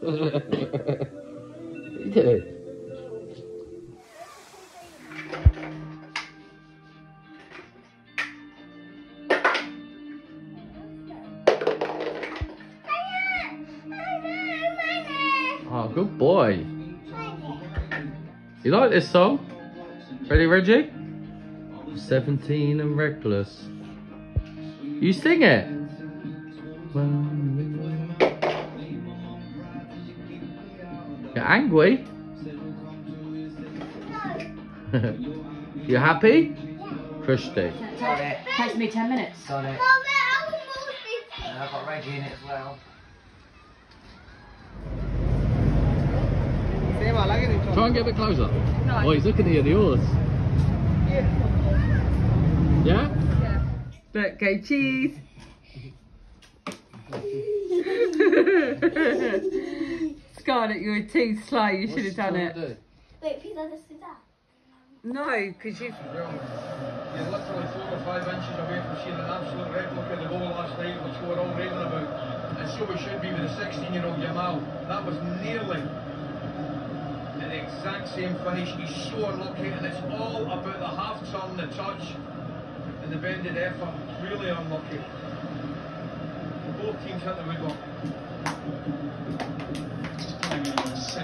he did. Oh, good boy. You like this song? Ready, Reggie? 17 and reckless. You sing it. You're angry? you happy? Christy. Got it. Takes me 10 minutes. Got it. Mom, uh, I've got Reggie in it as well. Try and get a bit closer. Oh, he's looking at you, the yours. Yeah? Look, go cheese. Scarlett, you were too slow. You should have done it. Wait, please let us do that. No, because you've. You're literally four or five inches away from seeing an absolute replica of the goal last night, which we're all raving about. And so we should be with the 16 year old Yamal. That was nearly the exact same finish. He's so unlucky, and it's all about the half turn, the touch, and the bended effort. Really unlucky. Both teams hit the woodwork.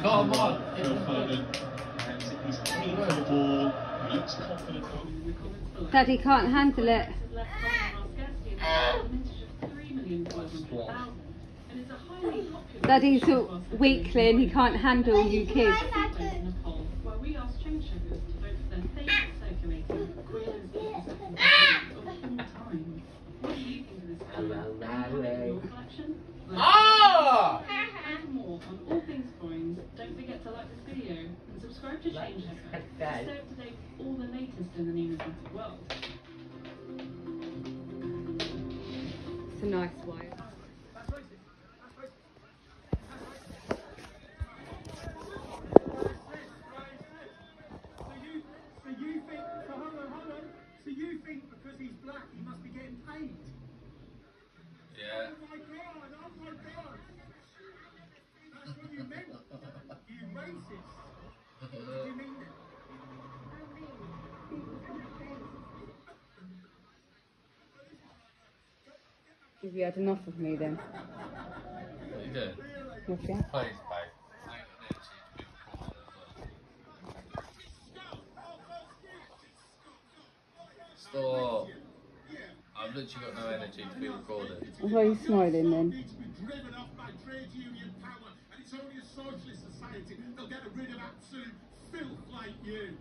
Come on. Phil Foden. And he's keen the ball. He looks confident. Daddy can't handle it. Daddy's a weakling. He can't handle you kids. Well, we asked Change Checkers to vote for their favourite circulating Queen's of all time. What do you think of this colour? Your collection? Ah! More on all things don't forget to like this video and subscribe to Change to all the latest the. It's a nice on. So you think because he's black, he must be getting paid? Yeah. Oh my god, oh my god. That's what you meant. you racist. you mean it? Have you had enough of me then? What you doing? Nothing. Please, babe. Stop. I've literally got no energy to be recorded. Why are you smiling then? Need to be driven off by trade union power, and it's only a socialist society that'll get rid of absolute filth like you.